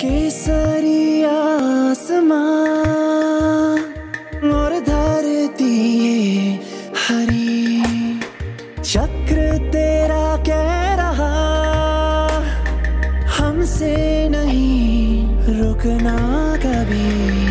केसरी आसमां और धरती ये हरी। चक्र तेरा कह रहा हमसे नहीं रुकना कभी।